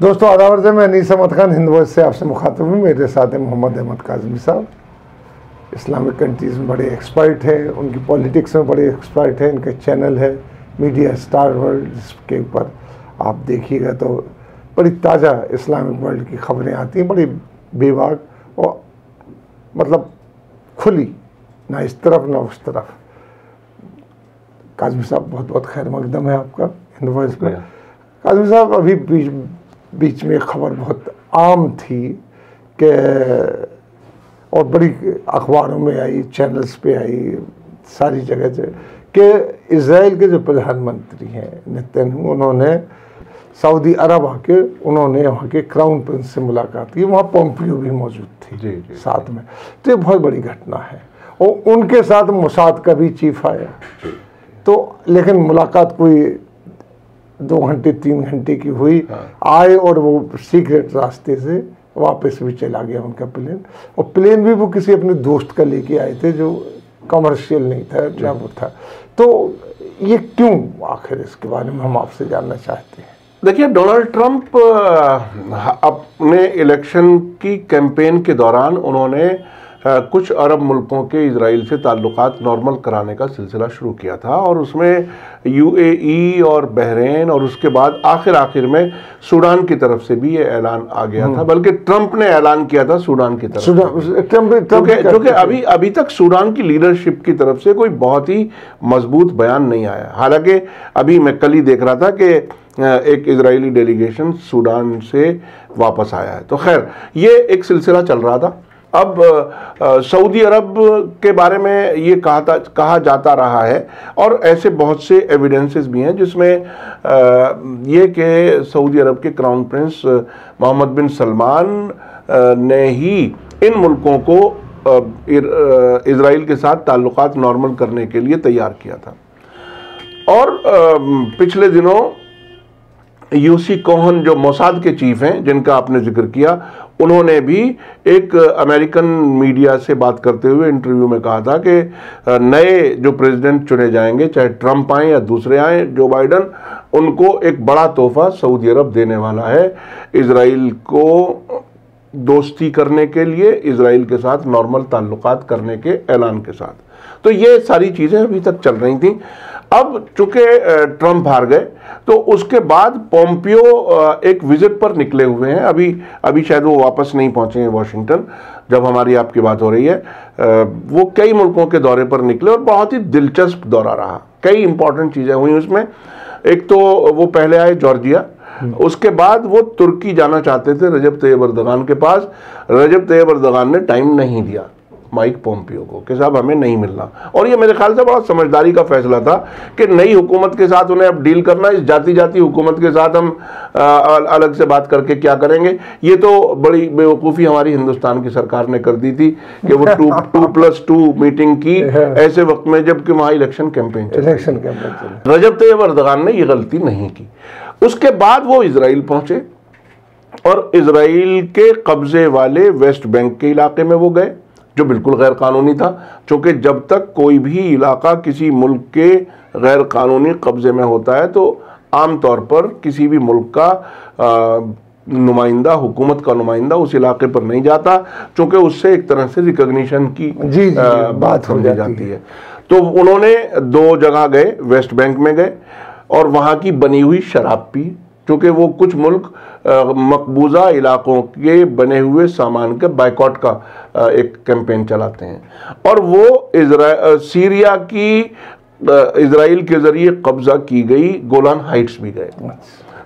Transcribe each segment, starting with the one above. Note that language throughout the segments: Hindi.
दोस्तों आदावर से मैं अनीस अहमद खान हिंद वॉइस से आपसे मुखातिब हूँ। मेरे साथ हैं मोहम्मद अहमद काजमी साहब। इस्लामिक कंट्रीज़ में बड़े एक्सपर्ट हैं उनकी पॉलिटिक्स में बड़े एक्सपर्ट हैं इनका चैनल है मीडिया स्टार वर्ल्ड जिसके ऊपर। आप देखिएगा तो बड़ी ताज़ा इस्लामिक वर्ल्ड की खबरें आती हैं बड़ी बेबाक और मतलब खुली ना इस तरफ़ ना उस तरफ़। काजमी साहब बहुत बहुत खैर मकदम है आपका हिंद वॉइस में। काजमी साहब अभी बीच में खबर बहुत आम थी कि और बड़ी अखबारों में आई चैनल्स पे आई सारी जगह से कि इसराइल के जो प्रधानमंत्री हैं नितिन उन्होंने सऊदी अरब आके उन्होंने वहाँ के क्राउन प्रिंस से मुलाकात की वहाँ पोम्पियो भी मौजूद थी जी, जी, साथ में। तो ये बहुत बड़ी घटना है। और उनके साथ मुसाद का भी चीफ आया। तो लेकिन मुलाकात कोई दो घंटे तीन घंटे की हुई। हाँ। आए और वो सीक्रेट रास्ते से वापस भी चला गया उनका प्लेन और प्लेन भी वो किसी अपने दोस्त का लेके आए थे जो कमर्शियल नहीं था ना वो था। तो ये क्यों आखिर इसके बारे में हम आपसे जानना चाहते हैं? देखिए डोनाल्ड ट्रंप अपने इलेक्शन की कैंपेन के दौरान उन्होंने कुछ अरब मुल्कों के इसराइल से ताल्लुकात नॉर्मल कराने का सिलसिला शुरू किया था और उसमें यूएई और बहरीन और उसके बाद आखिर आखिर में सूडान की तरफ़ से भी ये ऐलान आ गया था। बल्कि ट्रंप ने ऐलान किया था सूडान की तरफ़ क्योंकि अभी अभी तक सूडान की लीडरशिप की तरफ़ से कोई बहुत ही मज़बूत बयान नहीं आया। हालाँकि अभी मैं कल ही देख रहा था कि एक इजरायली डेलीगेशन सूडान से वापस आया है। तो खैर ये एक सिलसिला चल रहा था। अब सऊदी अरब के बारे में ये कहा था कहा जाता रहा है और ऐसे बहुत से एविडेंसेस भी हैं जिसमें ये कि सऊदी अरब के crown prince Mohammed bin Salman ने ही इन मुल्कों को इसराइल के साथ ताल्लुकात नॉर्मल करने के लिए तैयार किया था। और पिछले दिनों यूसी कोहन जो मोसाद के चीफ हैं, जिनका आपने ज़िक्र किया, उन्होंने भी एक अमेरिकन मीडिया से बात करते हुए इंटरव्यू में कहा था कि नए जो प्रेसिडेंट चुने जाएँगे, चाहे ट्रंप आए या दूसरे आए, जो बाइडन, उनको एक बड़ा तोहफा सऊदी अरब देने वाला है। इसराइल को दोस्ती करने के लिए इसराइल के साथ नॉर्मल ताल्लुकात करने के ऐलान के साथ। तो ये सारी चीज़ें अभी तक चल रही थी। अब चूँकि ट्रंप हार गए तो उसके बाद पोम्पियो एक विज़िट पर निकले हुए हैं। अभी अभी शायद वो वापस नहीं पहुँचे हैं वॉशिंगटन, जब हमारी आपकी बात हो रही है। वो कई मुल्कों के दौरे पर निकले और बहुत ही दिलचस्प दौरा रहा। कई इंपॉर्टेंट चीज़ें हुई उसमें। एक तो वो पहले आए जॉर्जिया, उसके बाद वो तुर्की जाना चाहते थे रजब तैयब अर्दगान के पास। रजब तैयब अर्दगान ने टाइम नहीं दिया। माइक पोम्पियो को कि साहब हमें नहीं मिलना। और ये मेरे ख्याल से बड़ा समझदारी का फैसला था कि नई हुकूमत के साथ उन्हें अब डील करना इस जाति जाति हुकूमत के साथ हम आ, अलग से बात करके क्या करेंगे? ये तो बड़ी बेवकूफ़ी हमारी हिंदुस्तान की सरकार ने कर दी थी कि वो two two plus two meeting की ऐसे वक्त में जबकि वहाँ election campaign election campaign Recep Tayyip Erdogan ने ये गलती नहीं की। उसके बाद वो इसराइल पहुँचे और इसराइल के कब्जे वाले वेस्ट बैंक के इलाके में वो गए। जो बिल्कुल गैर कानूनी था क्योंकि जब तक कोई भी इलाका किसी मुल्क के गैर कानूनी कब्जे में होता है तो आम तौर पर किसी भी मुल्क का आ, नुमाइंदा हुकूमत का नुमाइंदा उस इलाके पर नहीं जाता क्योंकि उससे एक तरह से रिकग्निशन की जी, जी, आ, बात समझी जाती जाती है। तो उन्होंने दो जगह गए वेस्ट बैंक में गए और वहाँ की बनी हुई शराब पी। क्योंकि वो कुछ मुल्क मकबूजा इलाकों के बने हुए सामान के बाइकआउट का अ, एक कैंपेन चलाते हैं। और वो इजरा सीरिया की इसराइल के ज़रिए कब्जा की गई गोलान हाइट्स भी गए।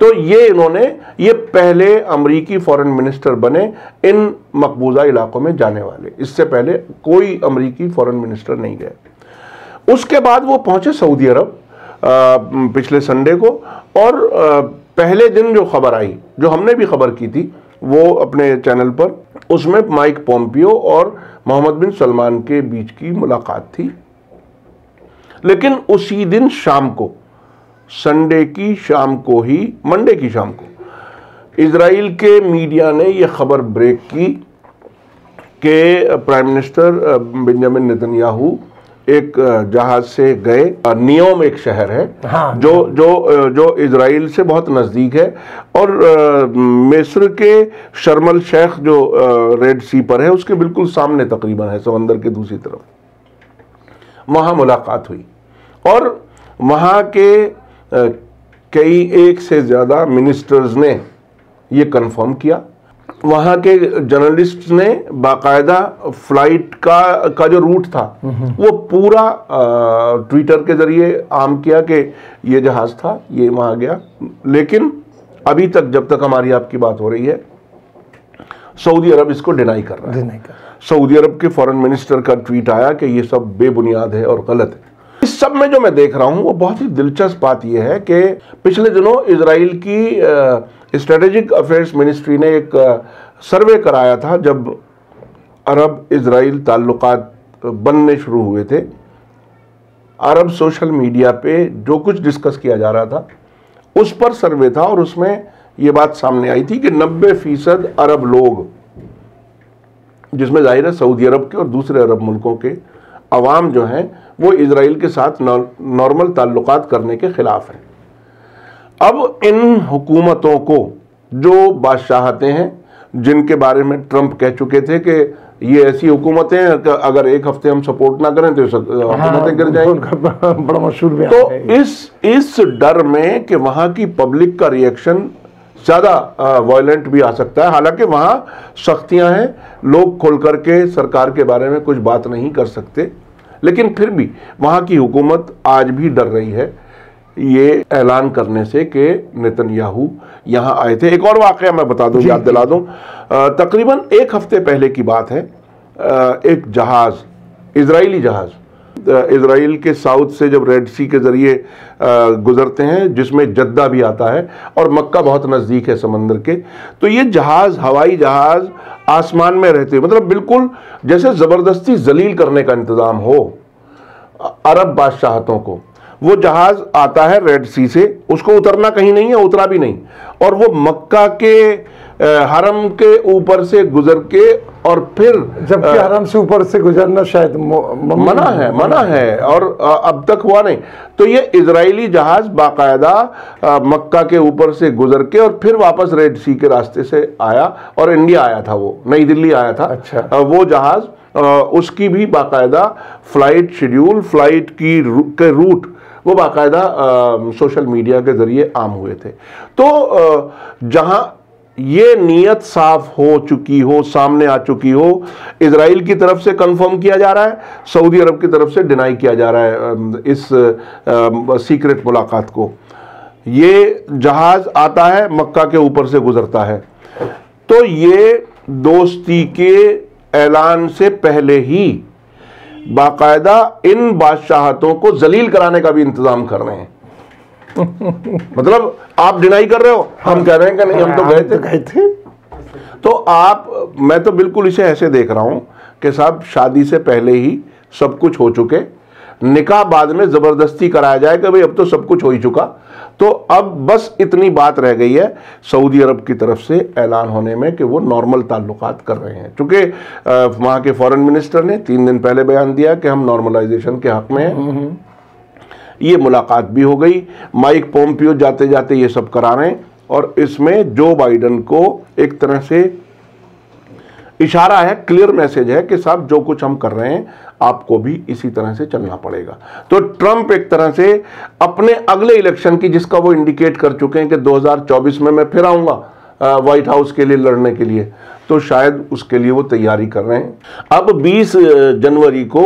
तो ये इन्होंने ये पहले अमरीकी फॉरेन मिनिस्टर बने इन मकबूजा इलाकों में जाने वाले। इससे पहले कोई अमरीकी फॉरेन मिनिस्टर नहीं गए। उसके बाद वो पहुँचे सऊदी अरब पिछले संडे को और अ, पहले दिन जो खबर आई, जो हमने भी खबर की थी, वो अपने चैनल पर, उसमें माइक पोम्पियो और मोहम्मद बिन सलमान के बीच की मुलाकात थी। लेकिन उसी दिन शाम को, संडे की शाम को ही, मंडे की शाम को इसराइल के मीडिया ने यह खबर ब्रेक की कि प्राइम मिनिस्टर बेंजामिन नेतन्याहू एक जहाज़ से गए। नियोम एक शहर है हाँ, जो जो जो इसराइल से बहुत नज़दीक है। और मिस्र के शर्मल शेख जो रेड सी पर है उसके बिल्कुल सामने तकरीबन है समंदर के दूसरी तरफ़। वहाँ मुलाकात हुई। और वहाँ के कई एक से ज़्यादा मिनिस्टर्स ने ये कंफर्म किया। वहाँ के जर्नलिस्ट ने बाकायदा फ़्लाइट का का जो रूट था वो पूरा ट्विटर के ज़रिए आम किया कि ये जहाज़ था ये वहाँ गया। लेकिन अभी तक जब तक हमारी आपकी बात हो रही है सऊदी अरब इसको डिनाई कर रहा है। सऊदी अरब के फॉरेन मिनिस्टर का ट्वीट आया कि ये सब बेबुनियाद है और गलत है। इस सब में जो मैं देख रहा हूँ वो बहुत ही दिलचस्प बात यह है कि पिछले दिनों इसराइल की स्ट्रेटेजिक अफेयर्स मिनिस्ट्री ने एक सर्वे कराया था जब अरब इसराइल ताल्लुक बनने शुरू हुए थे। अरब सोशल मीडिया पे जो कुछ डिस्कस किया जा रहा था, उस पर सर्वे था और उसमें ये बात सामने आई थी कि 90 फ़ीसद अरब लोग, जिसमें ज़ाहिर है सऊदी अरब के और दूसरे अरब मुल्कों के अवाम जो हैं, वो इसराइल के साथ नॉर्मल ताल्लुकात करने के ख़िलाफ़ हैं। अब इन हुकूमतों को जो बादशाहतें हैं जिनके बारे में ट्रंप कह चुके थे कि ये ऐसी हुकूमतें अगर एक हफ़्ते हम सपोर्ट ना करें तो हुकूमतें गिर जाएँगी। बड़ा मशहूर तो इस इस डर में कि वहाँ की पब्लिक का रिएक्शन ज़्यादा वायलेंट भी आ सकता है। हालाँकि वहाँ सख्तियाँ हैं लोग खुल करके सरकार के बारे में कुछ बात नहीं कर सकते। लेकिन फिर भी वहाँ की हुकूमत आज भी डर रही है। ये ऐलान करने से कि नेतन्याहू यहाँ आए थे। एक और वाक़ मैं बता दूँ याद दिला दूँ। तकरीबन एक हफ़्ते पहले की बात है एक जहाज़ इसराइली जहाज़ इसराइल के साउथ से जब रेड सी के ज़रिए गुज़रते हैं जिसमें जद्दा भी आता है और मक्का बहुत नज़दीक है समंदर के तो ये जहाज़ हवाई जहाज़ आसमान में रहते मतलब बिल्कुल जैसे ज़बरदस्ती जलील करने का इंतज़ाम हो अरब बादशाहतों को। वो जहाज़ आता है रेड सी से उसको उतरना कहीं नहीं है उतरा भी नहीं। और वो मक्का के हरम के ऊपर से गुजर के और फिर जबकि हरम से ऊपर से गुजरना शायद मना है मना है। और अब तक हुआ नहीं। तो ये इजरायली जहाज़ बाकायदा मक्का के ऊपर से गुजर के और फिर वापस रेड सी के रास्ते से आया और इंडिया आया था वो नई दिल्ली आया था। अच्छा। वो जहाज़ उसकी भी बाकायदा फ़्लाइट शेड्यूल फ़्लाइट की रू, के रूट वो बाकायदा सोशल मीडिया के ज़रिए आम हुए थे। तो जहाँ ये नीयत साफ़ हो चुकी हो, सामने आ चुकी हो इसराइल की तरफ़ से कंफर्म किया जा रहा है, सऊदी अरब की तरफ़ से डिनाई किया जा रहा है इस सीक्रेट मुलाकात को। ये जहाज़ आता है, मक्का के ऊपर से गुजरता है। तो ये दोस्ती के ऐलान से पहले ही बाकायदा इन बादशाहतों को जलील कराने का भी इंतज़ाम कर रहे हैं। मतलब आप डिनाई कर रहे हो? हम कह रहे हैं कि नहीं हम तो गए थे। गए थे। तो आप मैं तो बिल्कुल इसे ऐसे देख रहा हूँ कि साहब शादी से पहले ही सब कुछ हो चुके। निकाह बाद में ज़बरदस्ती कराया जाए कि भाई अब तो सब कुछ हो ही चुका। तो अब बस इतनी बात रह गई है सऊदी अरब की तरफ़ से ऐलान होने में कि वो नॉर्मल ताल्लुकात कर रहे हैं। चूँकि वहाँ के फॉरेन मिनिस्टर ने तीन दिन पहले बयान दिया कि हम नॉर्मलाइजेशन के हक में हैं। हम्म, हम्म। ये मुलाकात भी हो गई। माइक पोम्पियो जाते जाते ये सब करा रहे हैं और इसमें जो बाइडन को एक तरह से इशारा है क्लियर मैसेज है कि साहब जो कुछ हम कर रहे हैं, आपको भी इसी तरह से चलना पड़ेगा। तो ट्रंप एक तरह से अपने अगले इलेक्शन की जिसका वो इंडिकेट कर चुके हैं कि 2024 में मैं फिर आऊँगा व्हाइट हाउस के लिए लड़ने के लिए। तो शायद उसके लिए वो तैयारी कर रहे हैं। अब 20 जनवरी को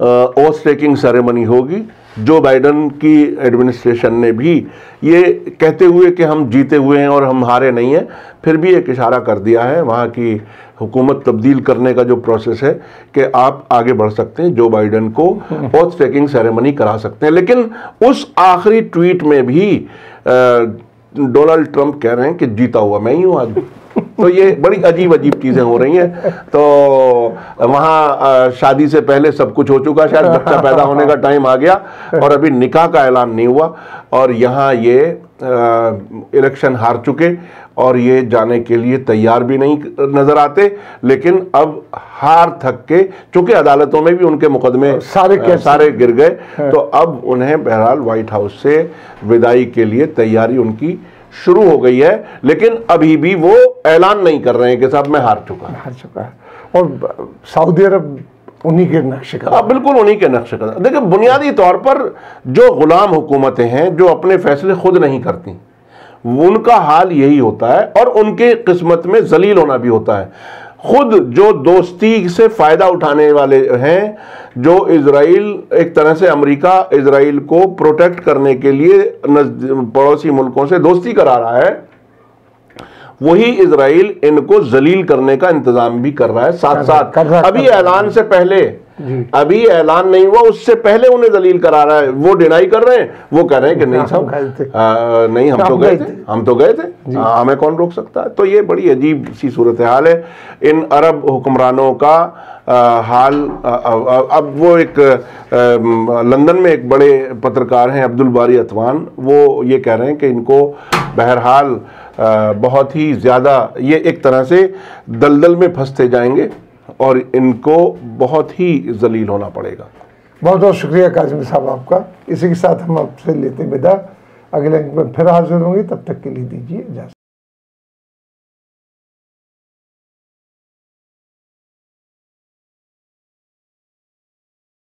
ओथ सेरेमनी होगी। जो बाइडन की एडमिनिस्ट्रेशन ने भी ये कहते हुए कि हम जीते हुए हैं और हम हारे नहीं हैं, फिर भी एक इशारा कर दिया है वहाँ की हुकूमत तब्दील करने का जो प्रोसेस है कि आप आगे बढ़ सकते हैं, जो बाइडन को ओथ टेकिंग सेरेमनी करा सकते हैं। लेकिन उस आखिरी ट्वीट में भी डोनाल्ड ट्रंप कह रहे हैं कि जीता हुआ मैं ही हूँ आज। तो ये बड़ी अजीब अजीब चीज़ें हो रही हैं। तो वहाँ शादी से पहले सब कुछ हो चुका शायद बच्चा पैदा होने का टाइम आ गया और अभी निकाह का ऐलान नहीं हुआ और यहाँ ये इलेक्शन हार चुके और ये जाने के लिए तैयार भी नहीं नज़र आते लेकिन अब हार थक के चूँकि अदालतों में भी उनके मुकदमे सारे केस- सारे गिर गए तो अब उन्हें बहरहाल व्हाइट हाउस से विदाई के लिए तैयारी उनकी शुरू हो गई है लेकिन अभी भी वो ऐलान नहीं कर रहे हैं कि साहब मैं हार चुका हार चुका है। और सऊदी अरब उन्हीं के नक्शे का। अब बिल्कुल उन्हीं के नक्शे का। देखिए, बुनियादी तौर पर जो गुलाम हुकूमतें हैं, जो अपने फैसले खुद नहीं करती, उनका हाल यही होता है और उनके किस्मत में जलील होना भी होता है। खुद जो दोस्ती से फ़ायदा उठाने वाले हैं, जो इसराइल एक तरह से अमेरिका इसराइल को प्रोटेक्ट करने के लिए पड़ोसी मुल्कों से दोस्ती करा रहा है वही इसराइल इनको जलील करने का इंतज़ाम भी कर रहा है साथ साथ। अभी ऐलान से पहले अभी ऐलान नहीं हुआ उससे पहले उन्हें दलील करा रहा है। वो डिनाई कर रहे हैं वो कह रहे हैं कि नहीं साहब। आ, नहीं हम तो गए थे। हम तो गए थे। हाँ, हमें कौन रोक सकता है? तो ये बड़ी अजीब सी सूरत हाल है। इन अरब हुक्मरानों का आ, हाल आ, आ, आ, अब वो एक आ, लंदन में एक बड़े पत्रकार हैं अब्दुल बारी अतवान। वो ये कह रहे हैं कि इनको बहरहाल बहुत ही ज़्यादा ये एक तरह से दलदल में फंसते जाएँगे और इनको बहुत ही जलील होना पड़ेगा। बहुत बहुत शुक्रिया काजमी साहब आपका। इसी के साथ हम आपसे लेते विदा। अगले अंक में फिर हाजिर होंगे, तब तक के लिए दीजिए इजाज़त।